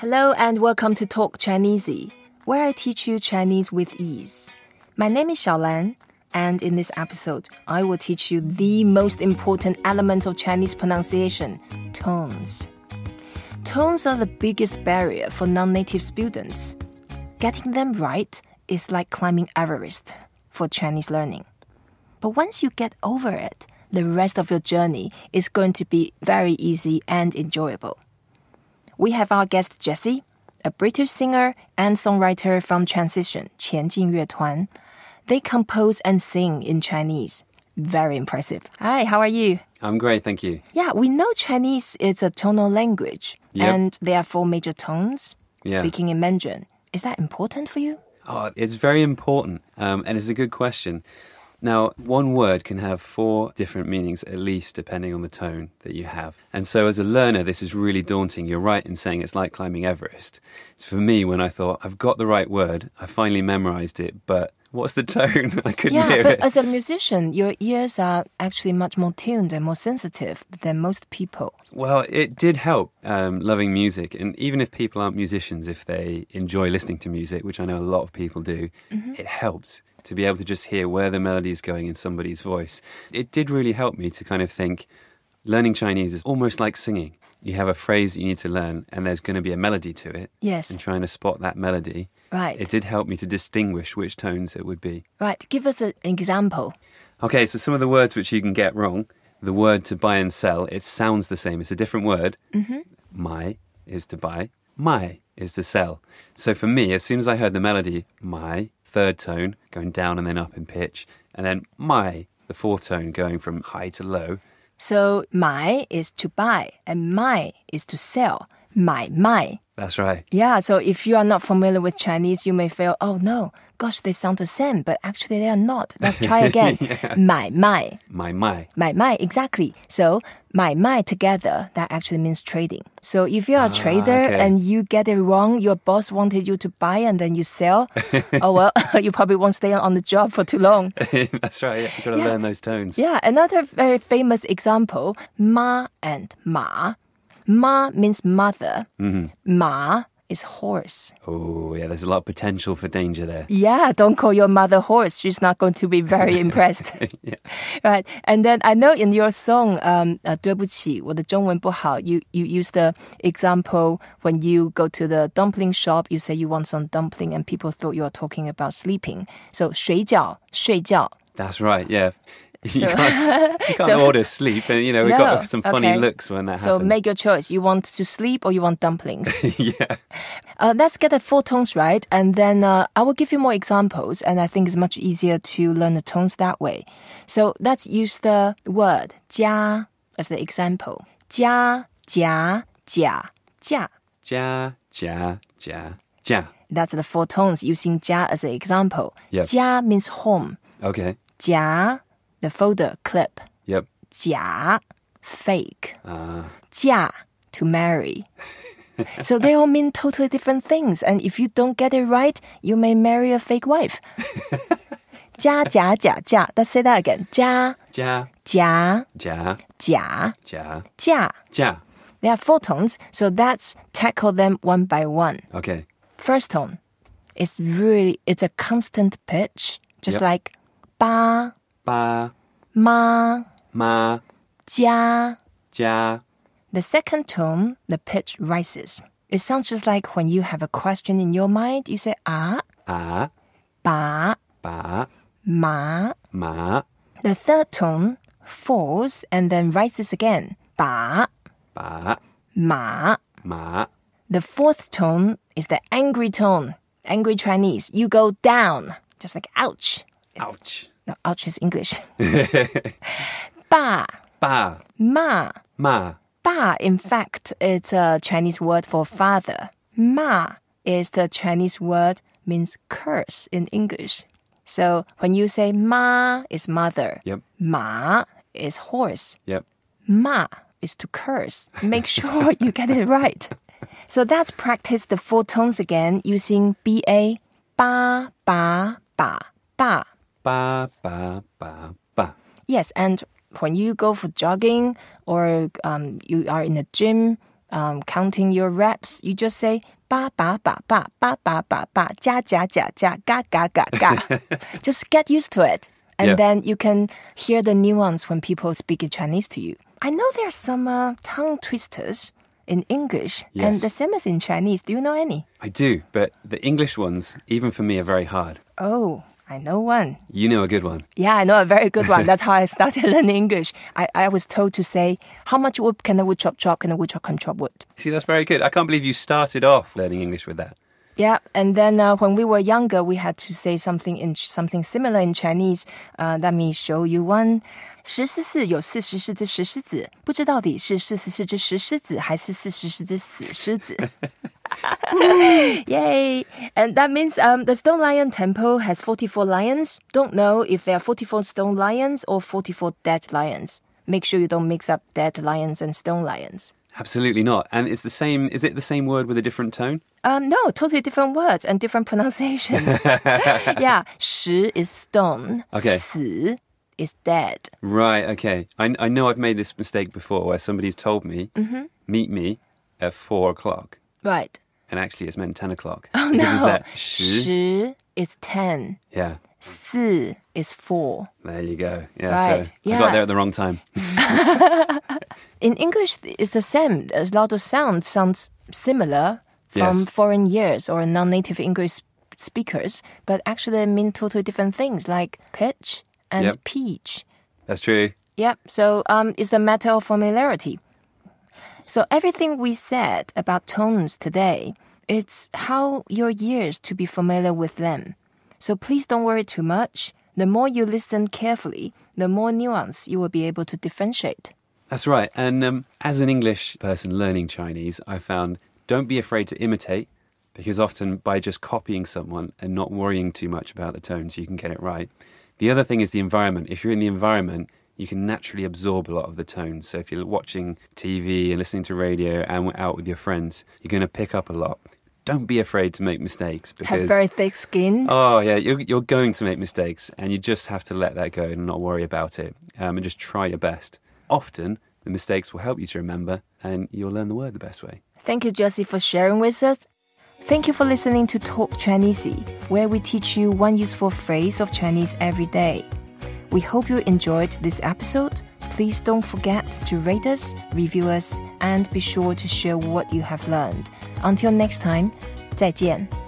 Hello and welcome to Talk Chineasy, where I teach you Chinese with ease. My name is ShaoLan, and in this episode, I will teach you the most important element of Chinese pronunciation tones. Tones are the biggest barrier for non native students. Getting them right is like climbing Everest for Chinese learning. But once you get over it, the rest of your journey is going to be very easy and enjoyable we have our guest Jessie, a British singer and songwriter from Transition, 前进乐团. They compose and sing in Chinese. Very impressive. Hi, how are you? I'm great, thank you. Yeah, we know Chinese is a tonal language, Yep. and there are four major tones. Yeah. Speaking in Mandarin, is that important for you? Oh, it's very important, um, and it's a good question. Now, one word can have four different meanings, at least, depending on the tone that you have. And so, as a learner, this is really daunting. You're right in saying it's like climbing Everest. It's for me when I thought, I've got the right word, I finally memorized it, but what's the tone? I couldn't Yeah, hear but it. as a musician, your ears are actually much more tuned and more sensitive than most people. Well, it did help um, loving music. And even if people aren't musicians, if they enjoy listening to music, which I know a lot of people do, it helps to be able to just hear where the melody is going in somebody's voice. It did really help me to kind of think learning Chinese is almost like singing. You have a phrase you need to learn, and there's going to be a melody to it. Yes. And trying to spot that melody. Right. It did help me to distinguish which tones it would be. Right. Give us an example. Okay, so some of the words which you can get wrong. The word to buy and sell, it sounds the same. It's a different word. Mm-hmm. My is to buy. My is to sell. So for me, as soon as I heard the melody, my, third tone, going down and then up in pitch, and then mai, the fourth tone, going from high to low. So mai is to buy, and mai is to sell. Mai mai. That's right. Yeah, so if you are not familiar with Chinese, you may feel, oh no, gosh, they sound the same, but actually they are not. Let's try again. 买卖. My, my. 买卖, exactly. So, 买卖 together, that actually means trading. So if you are a trader okay. and you get it wrong, your boss wanted you to buy and then you sell, oh well, you probably won't stay on the job for too long. That's right. Yeah, you've got to Yeah. learn those tones. Yeah, another very famous example, ma and ma. Ma means mother. Ma is horse. Oh, yeah, there's a lot of potential for danger there. Yeah, don't call your mother horse. She's not going to be very impressed. Right. And then I know in your song, um, uh, 对不起,我的中文不好, you, you use the example when you go to the dumpling shop, you say you want some dumpling and people thought you were talking about sleeping. So 水饺,睡觉. That's right, yeah. So- you can't, you can't so- order sleep, and you know, we've No, got some funny okay. looks when that So happens. make your choice. You want to sleep or you want dumplings? yeah. Uh, let's get the four tones right, and then uh, I will give you more examples, and I think it's much easier to learn the tones that way. So let's use the word 家 as the example. 家,家,家,家. Ja, ja, ja, ja. That's the four tones using 家 as an example. Yep. 家 means home. Okay. 家, the folder, clip. Yep. 假, fake. Uh, 嫁, to marry. so they all mean totally different things. And if you don't get it right, you may marry a fake wife. 家假假嫁. Let's say that again. 家 ja, 假 ja, 假 ja, 嫁. ja. There are four tones, so let's tackle them one by one. Okay. First tone is really it's a constant pitch, just Yep. like ba, Ba, ma, ma, 家. ja. The second tone, the pitch rises. It sounds just like when you have a question in your mind, you say ah, ah, ba, ba, ma. ma, The third tone falls and then rises again. Ba, ba, ma. ma. The fourth tone is the angry tone. Angry Chinese. You go down. Just like ouch. Ouch. No, ouch is English. ba, Ba, ma. ma. Ba, in fact, it's a Chinese word for father. Ma is the Chinese word means curse in English. So when you say ma is mother, Yep. ma is horse, Yep. ma is to curse. Make sure you get it right. So let's practice the four tones again using ba, ba, ba, ba, ba. Ba, ba, ba, ba. Yes, and when you go for jogging or um, you are in the gym, um, counting your reps, you just say ba ba ba ba ba ba ba ba ja ja ja ja ga ga ga ga. just get used to it, and Yeah. then you can hear the nuance when people speak in Chinese to you. I know there are some uh, tongue twisters in English and the same as in Chinese. Do you know any? I do, but the English ones, even for me, are very hard. Oh, I know one. You know a good one. Yeah, I know a very good one. That's how I started learning English. I, I was told to say, How much wood can a woodchuck chop? Can a woodchuck can chop wood? See, that's very good. I can't believe you started off learning English with that. Yeah, and then uh, when we were younger, we had to say something in something similar in Chinese. Uh, let me show you one. 石狮寺有四十四只石狮子，不知到底是四十四只石狮子还是四十四只死狮子。Yay! And that means um, the Stone Lion Temple has 44 lions. Don't know if there are 44 stone lions or 44 dead lions. Make sure you don't mix up dead lions and stone lions. Absolutely not. And it's the same. Is it the same word with a different tone? Um, no, totally different words and different pronunciation. yeah, 石 is stone. Okay. 死 is dead. Right. Okay. I, I know I've made this mistake before, where somebody's told me, Mm-hmm. "Meet me at four o'clock," Right. and actually it's meant ten o'clock. Oh because it's No. that "sh." 石 is 10. Yeah. 四 is 4. There you go. Yeah. Right. So I got there at the wrong time. In English, it's the same. A lot of sounds sounds similar from Yes. foreign years or non-native English speakers, but actually they mean totally different things like pitch and Yep. peach. That's true. Yep. So um, it's a matter of familiarity. So everything we said about tones today, it's how your ears to be familiar with them. So please don't worry too much. The more you listen carefully, the more nuance you will be able to differentiate. That's right. And um, as an English person learning Chinese, I found don't be afraid to imitate because often by just copying someone and not worrying too much about the tones, you can get it right. The other thing is the environment. If you're in the environment, you can naturally absorb a lot of the tones. So if you're watching TV and listening to radio and out with your friends, you're going to pick up a lot. Don't be afraid to make mistakes Have very thick skin. Oh yeah, you're you're going to make mistakes, and you just have to let that go and not worry about it, um, and just try your best. Often, the mistakes will help you to remember, and you'll learn the word the best way. Thank you, Jessie, for sharing with us. Thank you for listening to Talk Chineasy, where we teach you one useful phrase of Chinese every day. We hope you enjoyed this episode. Please don't forget to rate us, review us, and be sure to share what you have learned. Until next time, 再见。